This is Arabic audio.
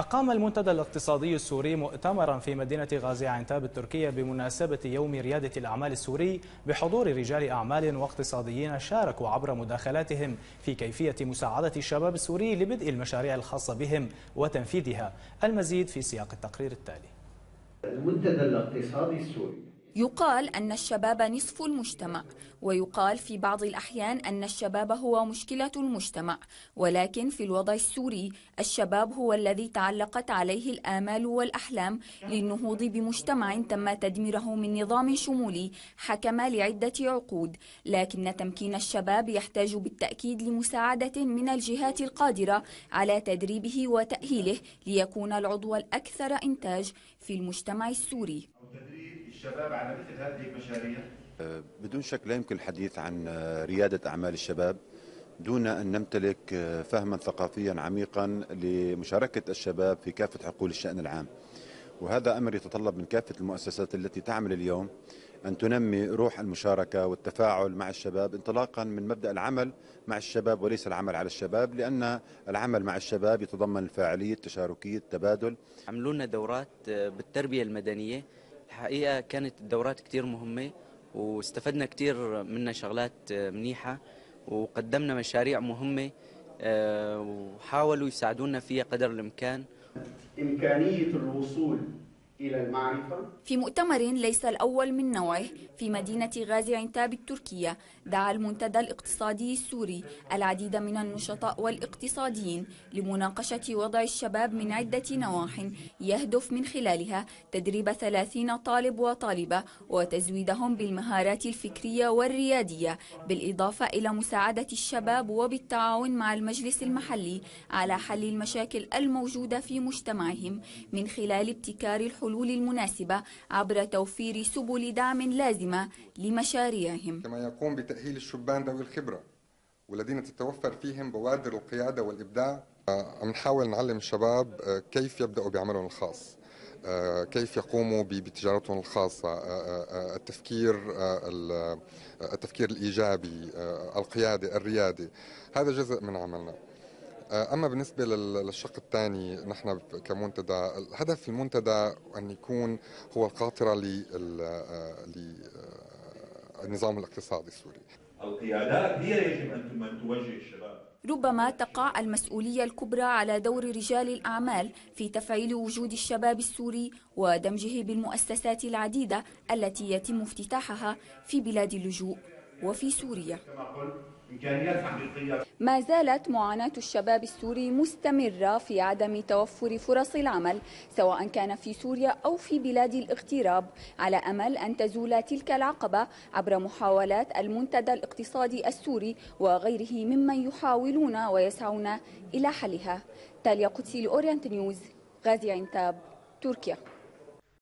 أقام المنتدى الاقتصادي السوري مؤتمرا في مدينة غازي عنتاب التركية بمناسبة يوم ريادة الأعمال السوري بحضور رجال أعمال واقتصاديين شاركوا عبر مداخلاتهم في كيفية مساعدة الشباب السوري لبدء المشاريع الخاصة بهم وتنفيذها. المزيد في سياق التقرير التالي. المنتدى الاقتصادي السوري يقال أن الشباب نصف المجتمع ويقال في بعض الأحيان أن الشباب هو مشكلة المجتمع. ولكن في الوضع السوري الشباب هو الذي تعلقت عليه الآمال والأحلام للنهوض بمجتمع تم تدميره من نظام شمولي حكم لعدة عقود. لكن تمكين الشباب يحتاج بالتأكيد لمساعدة من الجهات القادرة على تدريبه وتأهيله ليكون العضو الأكثر إنتاج في المجتمع السوري. الشباب على مثل هذه المشاريع؟ أه، بدون شك لا يمكن الحديث عن أه، ريادة أعمال الشباب دون أن نمتلك أه، فهما ثقافيا عميقا لمشاركة الشباب في كافة حقول الشأن العام. وهذا أمر يتطلب من كافة المؤسسات التي تعمل اليوم أن تنمي روح المشاركة والتفاعل مع الشباب انطلاقا من مبدأ العمل مع الشباب وليس العمل على الشباب لأن العمل مع الشباب يتضمن الفاعلية التشاركية التبادل. عملوا لنا دورات بالتربية المدنية الحقيقة كانت الدورات كتير مهمة واستفدنا كتير منها شغلات منيحة وقدمنا مشاريع مهمة آه، وحاولوا يساعدونا فيها قدر الإمكان. إمكانية الوصول إلى المعرفة؟ في مؤتمر ليس الأول من نوعه في مدينة غازي عنتاب التركية دعا المنتدى الاقتصادي السوري العديد من النشطاء والاقتصاديين لمناقشة وضع الشباب من عدة نواح يهدف من خلالها تدريب ثلاثين طالب وطالبة وتزويدهم بالمهارات الفكرية والريادية بالإضافة إلى مساعدة الشباب وبالتعاون مع المجلس المحلي على حل المشاكل الموجودة في مجتمعهم من خلال ابتكار الحلول الحلول المناسبة عبر توفير سبل دعم لازمة لمشاريعهم. كما يقوم بتأهيل الشبان ذوي الخبرة والذين تتوفر فيهم بوادر القيادة والإبداع. عم نحاول نعلم الشباب آه، كيف يبدأوا بعملهم الخاص. آه، كيف يقوموا بتجارتهم الخاصة. آه، التفكير التفكير الإيجابي القيادة الريادة. هذا جزء من عملنا. آه، أما بالنسبة للشق الثاني نحن كمنتدى الهدف المنتدى أن يكون هو القاطرة للنظام آه، آه، الاقتصادي السوري. القيادات هي يجب أن توجه الشباب. ربما تقع المسؤولية الكبرى على دور رجال الأعمال في تفعيل وجود الشباب السوري ودمجه بالمؤسسات العديدة التي يتم افتتاحها في بلاد اللجوء. وفي سوريا. ما زالت معاناة الشباب السوري مستمرة في عدم توفر فرص العمل سواء كان في سوريا أو في بلاد الاغتراب على أمل أن تزول تلك العقبة عبر محاولات المنتدى الاقتصادي السوري وغيره ممن يحاولون ويسعون إلى حلها. تاليا قدسي لأورينت نيوز غازي عنتاب تركيا.